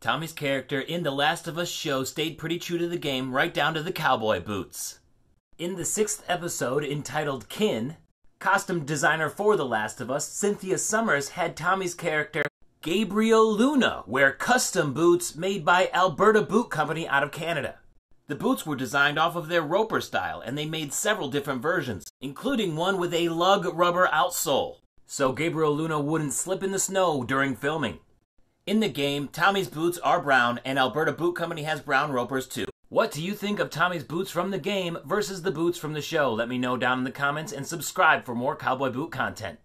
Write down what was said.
Tommy's character in The Last of Us show stayed pretty true to the game, right down to the cowboy boots. In the sixth episode, entitled Kin, costume designer for The Last of Us, Cynthia Summers, had Tommy's character, Gabriel Luna, wear custom boots made by Alberta Boot Company out of Canada. The boots were designed off of their Roper style, and they made several different versions, including one with a lug rubber outsole, so Gabriel Luna wouldn't slip in the snow during filming. In the game, Tommy's boots are brown, and Alberta Boot Company has brown ropers too. What do you think of Tommy's boots from the game versus the boots from the show? Let me know down in the comments and subscribe for more cowboy boot content.